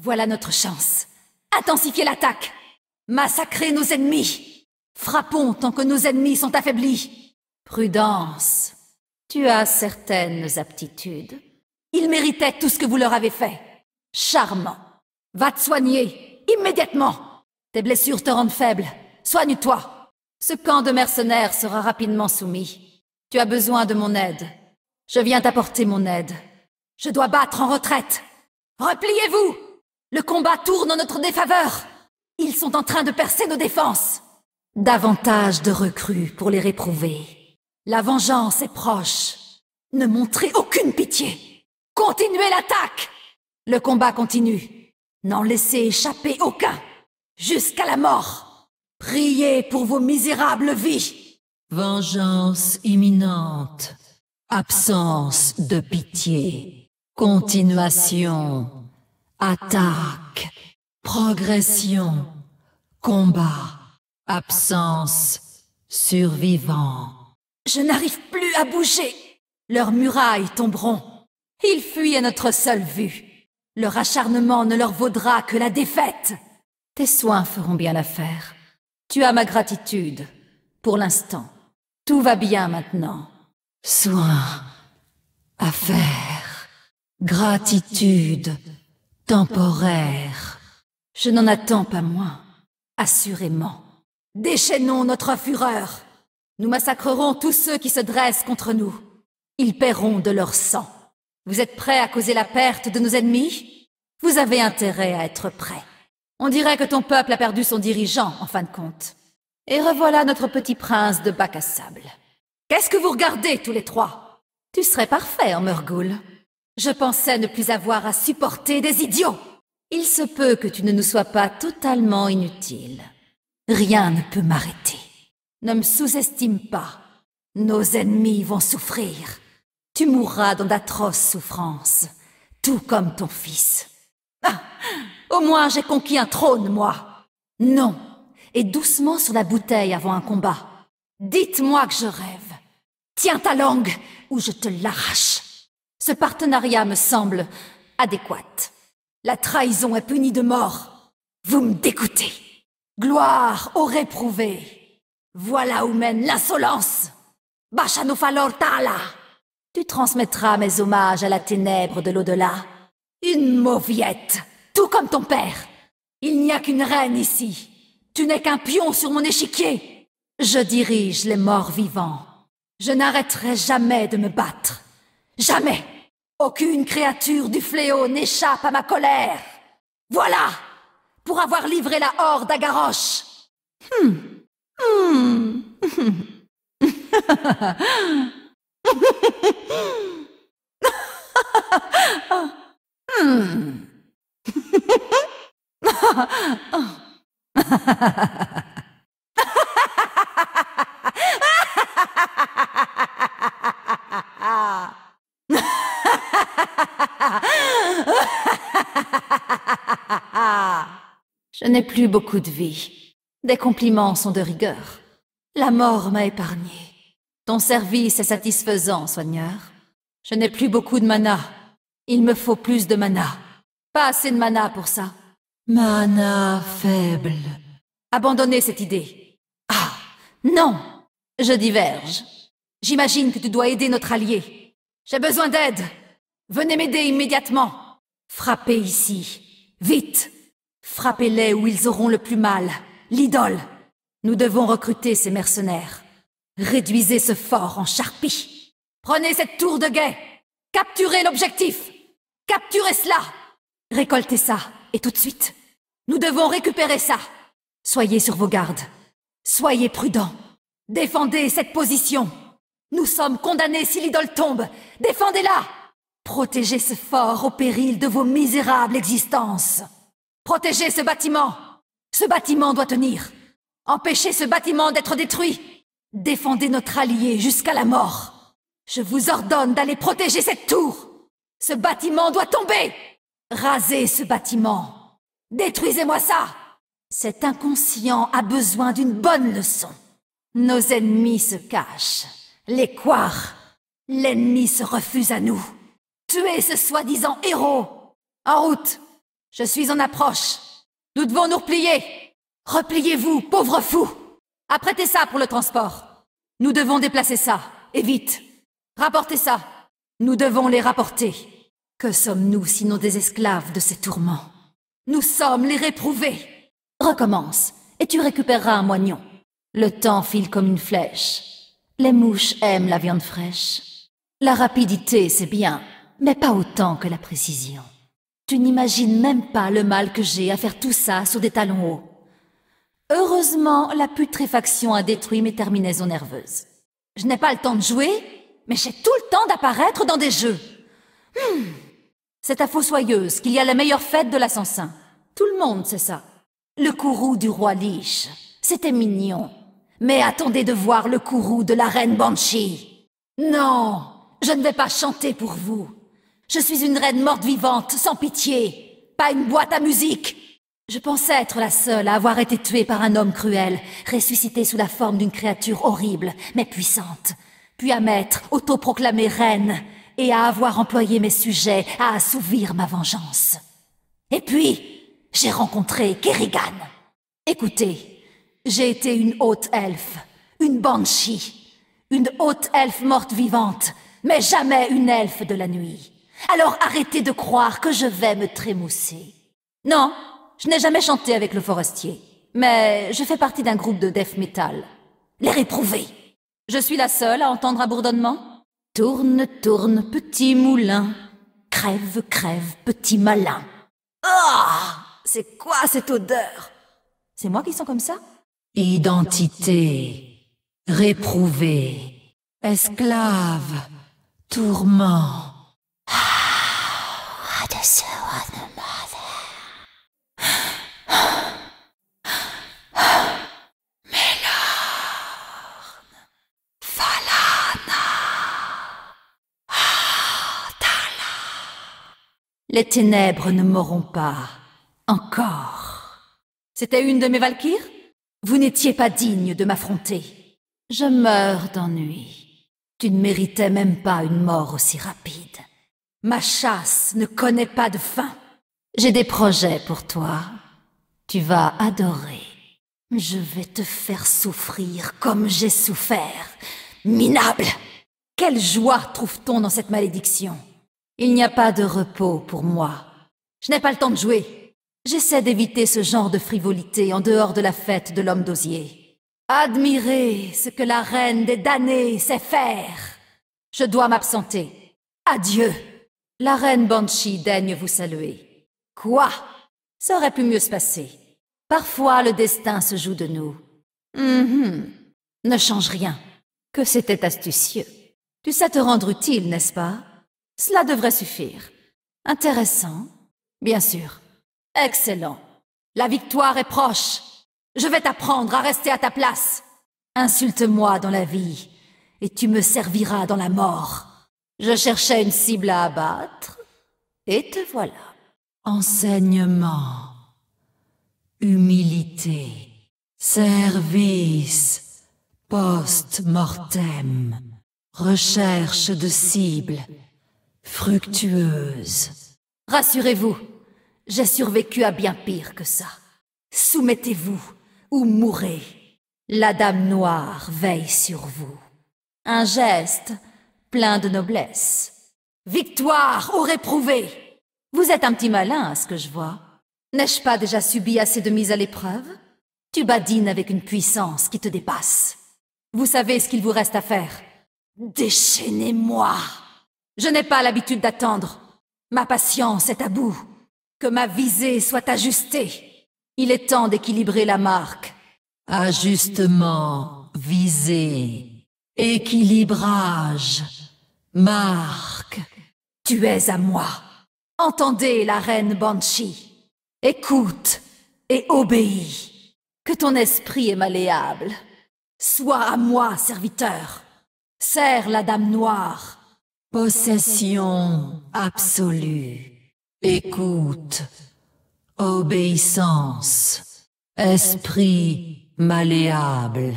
Voilà notre chance. Intensifiez l'attaque. Massacrez nos ennemis. Frappons tant que nos ennemis sont affaiblis. Prudence. Tu as certaines aptitudes. Ils méritaient tout ce que vous leur avez fait. Charmant. Va te soigner, immédiatement. Tes blessures te rendent faible. Soigne-toi. Ce camp de mercenaires sera rapidement soumis. Tu as besoin de mon aide. Je viens t'apporter mon aide. Je dois battre en retraite. Repliez-vous Le combat tourne en notre défaveur. Ils sont en train de percer nos défenses. Davantage de recrues pour les réprouver. La vengeance est proche. Ne montrez aucune pitié. Continuez l'attaque Le combat continue. N'en laissez échapper aucun. Jusqu'à la mort. Priez pour vos misérables vies. Vengeance imminente. Absence de pitié. Continuation. Attaque. Progression. Combat. Absence. Survivant. Je n'arrive plus à bouger. Leurs murailles tomberont. Ils fuient à notre seule vue. Leur acharnement ne leur vaudra que la défaite. Tes soins feront bien l'affaire. Tu as ma gratitude. Pour l'instant. Tout va bien maintenant. Soin. Affaire. Gratitude. Temporaire. Je n'en attends pas moins. Assurément. Déchaînons notre fureur. Nous massacrerons tous ceux qui se dressent contre nous. Ils paieront de leur sang. Vous êtes prêts à causer la perte de nos ennemis? Vous avez intérêt à être prêts. On dirait que ton peuple a perdu son dirigeant, en fin de compte. Et revoilà notre petit prince de bac à sable. Qu'est-ce que vous regardez tous les trois? Tu serais parfait en. Je pensais ne plus avoir à supporter des idiots. Il se peut que tu ne nous sois pas totalement inutile. Rien ne peut m'arrêter. Ne me sous-estime pas. Nos ennemis vont souffrir. Tu mourras dans d'atroces souffrances, tout comme ton fils. Ah, au moins j'ai conquis un trône, moi. Non, et doucement sur la bouteille avant un combat. Dites-moi que je rêve. Tiens ta langue, ou je te l'arrache. Ce partenariat me semble adéquat. La trahison est punie de mort. Vous me dégoûtez. Gloire au réprouvé. Voilà où mène l'insolence Bachanofalor Tala Tu transmettras mes hommages à la ténèbre de l'au-delà. Une mauviette, tout comme ton père. Il n'y a qu'une reine ici. Tu n'es qu'un pion sur mon échiquier. Je dirige les morts vivants. Je n'arrêterai jamais de me battre. Jamais. Aucune créature du fléau n'échappe à ma colère. Voilà Pour avoir livré la horde à Garrosh. Hmm. Hmm. Je n'ai plus beaucoup de vie. Des compliments sont de rigueur. La mort m'a épargné. Ton service est satisfaisant, soigneur. Je n'ai plus beaucoup de mana. Il me faut plus de mana. Pas assez de mana pour ça. Mana faible. Abandonnez cette idée. Ah, non Je diverge. J'imagine que tu dois aider notre allié. J'ai besoin d'aide. Venez m'aider immédiatement. Frappez ici. Vite Frappez-les où ils auront le plus mal. L'idole Nous devons recruter ces mercenaires. Réduisez ce fort en charpie. Prenez cette tour de guet. Capturez l'objectif. Capturez cela. Récoltez ça, et tout de suite. Nous devons récupérer ça. Soyez sur vos gardes. Soyez prudents. Défendez cette position. Nous sommes condamnés si l'idole tombe. Défendez-la. Protégez ce fort au péril de vos misérables existences. Protégez ce bâtiment. Ce bâtiment doit tenir. Empêchez ce bâtiment d'être détruit. Défendez notre allié jusqu'à la mort. Je vous ordonne d'aller protéger cette tour. Ce bâtiment doit tomber. Rasez ce bâtiment. Détruisez-moi ça. Cet inconscient a besoin d'une bonne leçon. Nos ennemis se cachent. Les quarts. L'ennemi se refuse à nous. Tuez ce soi-disant héros. En route. Je suis en approche. Nous devons nous replier. Repliez-vous, pauvre fou. Apprêtez ça pour le transport. Nous devons déplacer ça, et vite. Rapportez ça. Nous devons les rapporter. Que sommes-nous sinon des esclaves de ces tourments? Nous sommes les réprouvés. Recommence, et tu récupéreras un moignon. Le temps file comme une flèche. Les mouches aiment la viande fraîche. La rapidité, c'est bien, mais pas autant que la précision. Tu n'imagines même pas le mal que j'ai à faire tout ça sur des talons hauts. Heureusement, la putréfaction a détruit mes terminaisons nerveuses. Je n'ai pas le temps de jouer, mais j'ai tout le temps d'apparaître dans des jeux. Hmm. C'est à Fossoyeuse qu'il y a la meilleure fête de l'Ascensin. Tout le monde sait ça. Le courroux du roi Liche. C'était mignon. Mais attendez de voir le courroux de la reine Banshee. Non, je ne vais pas chanter pour vous. Je suis une reine morte vivante, sans pitié. Pas une boîte à musique. Je pensais être la seule à avoir été tuée par un homme cruel, ressuscité sous la forme d'une créature horrible, mais puissante. Puis à m'être autoproclamée reine, et à avoir employé mes sujets à assouvir ma vengeance. Et puis, j'ai rencontré Kerrigan. Écoutez, j'ai été une haute elfe, une banshee, une haute elfe morte vivante, mais jamais une elfe de la nuit. Alors arrêtez de croire que je vais me trémousser. Non, je n'ai jamais chanté avec le forestier, mais je fais partie d'un groupe de death metal. Les réprouvés. Je suis la seule à entendre un bourdonnement Tourne, tourne, petit moulin. Crève, crève, petit malin. Ah C'est quoi cette odeur? C'est moi qui sens comme ça? Identité. Réprouvé. Esclave. Tourment. Les ténèbres ne m'auront pas. Encore. C'était une de mes valkyres? Vous n'étiez pas digne de m'affronter. Je meurs d'ennui. Tu ne méritais même pas une mort aussi rapide. Ma chasse ne connaît pas de fin. J'ai des projets pour toi. Tu vas adorer. Je vais te faire souffrir comme j'ai souffert. Minable Quelle joie trouve-t-on dans cette malédiction? Il n'y a pas de repos pour moi. Je n'ai pas le temps de jouer. J'essaie d'éviter ce genre de frivolité en dehors de la fête de l'homme d'osier. Admirez ce que la reine des damnés sait faire. Je dois m'absenter. Adieu. La reine Banshee daigne vous saluer. Quoi? Ça aurait pu mieux se passer. Parfois, le destin se joue de nous. Hum Ne change rien. Que c'était astucieux. Tu sais te rendre utile, n'est-ce pas? Cela devrait suffire. Intéressant. Bien sûr. Excellent. La victoire est proche. Je vais t'apprendre à rester à ta place. Insulte-moi dans la vie, et tu me serviras dans la mort. Je cherchais une cible à abattre, et te voilà. Enseignement. Humilité. Service. Post-mortem. Recherche de cible fructueuse. Rassurez-vous, j'ai survécu à bien pire que ça. Soumettez-vous ou mourrez. La Dame Noire veille sur vous. Un geste plein de noblesse. Victoire au réprouvé Vous êtes un petit malin à ce que je vois. N'ai-je pas déjà subi assez de mise à l'épreuve? Tu badines avec une puissance qui te dépasse. Vous savez ce qu'il vous reste à faire. Déchaînez-moi je n'ai pas l'habitude d'attendre. Ma patience est à bout. Que ma visée soit ajustée. Il est temps d'équilibrer la marque. Ajustement, visée, équilibrage, marque. Tu es à moi. Entendez la reine Banshee. Écoute et obéis. Que ton esprit est malléable. Sois à moi, serviteur. Serre la dame noire Possession absolue. Écoute. Obéissance. Esprit malléable.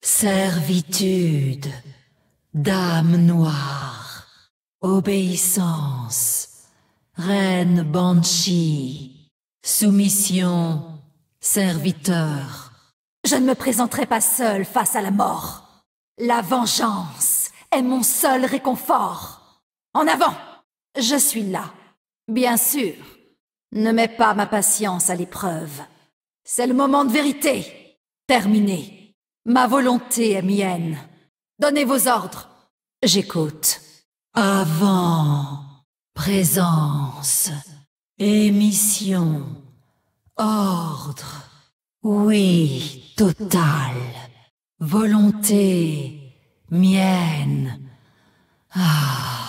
Servitude. Dame noire. Obéissance. Reine Banshee. Soumission, serviteur. Je ne me présenterai pas seul face à la mort. La vengeance mon seul réconfort. En avant Je suis là. Bien sûr. Ne mets pas ma patience à l'épreuve. C'est le moment de vérité. Terminé. Ma volonté est mienne. Donnez vos ordres. J'écoute. Avant, présence, émission, ordre, oui, total, volonté, mienne. Ah.